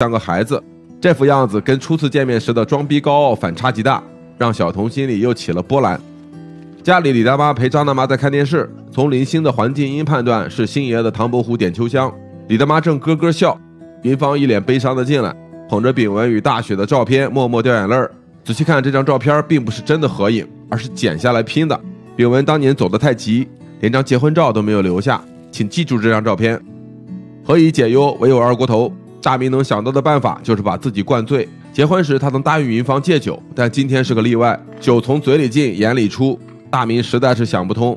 像个孩子。这副样子跟初次见面时的装逼高傲反差极大，让小童心里又起了波澜。家里李大妈陪张大妈在看电视，从零星的环境音判断是星爷的唐伯虎点秋香。李大妈正咯咯笑，云芳一脸悲伤的进来，捧着炳文与大雪的照片，默默掉眼泪儿。仔细看这张照片，并不是真的合影，而是剪下来拼的。炳文当年走得太急，连张结婚照都没有留下，请记住这张照片。何以解忧，唯有二锅头。大明能想到的办法就是把自己灌醉。结婚时，他曾答应云芳戒酒，但今天是个例外，酒从嘴里进，眼里出。大明实在是想不通，